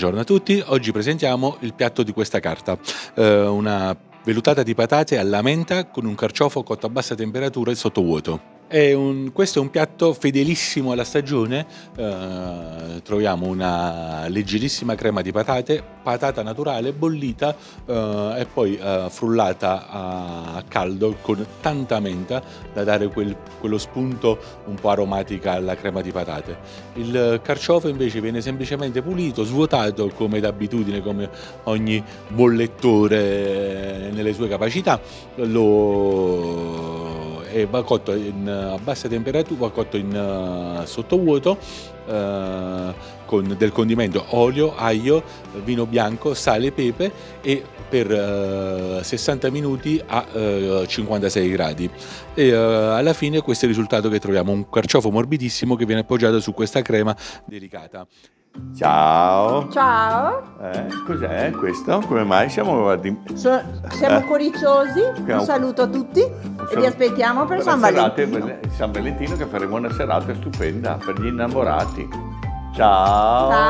Buongiorno a tutti, oggi presentiamo il piatto di questa carta, eh, una vellutata di patate alla menta con un carciofo cotto a bassa temperatura e sottovuoto. È un, questo è un piatto fedelissimo alla stagione, eh, troviamo una leggerissima crema di patate, patata naturale bollita eh, e poi eh, frullata a, caldo con tanta menta da dare quel, quello spunto un po' aromatica alla crema di patate. Il carciofo invece viene semplicemente pulito, svuotato come d'abitudine, come ogni bollettore nelle sue capacità, lo e va cotto in, a bassa temperatura, va cotto in uh, sottovuoto uh, con del condimento olio, aglio, vino bianco, sale pepe e per uh, 60 minuti a 56 gradi. E alla fine questo è il risultato che troviamo, un carciofo morbidissimo che viene appoggiato su questa crema delicata. Ciao. Ciao. Eh, cos'è questo? Come mai siamo... So, siamo eh. coriciosi, un saluto a tutti e vi aspettiamo per, per San Valentino. San Valentino che faremo una serata stupenda per gli innamorati. Ciao. Ciao.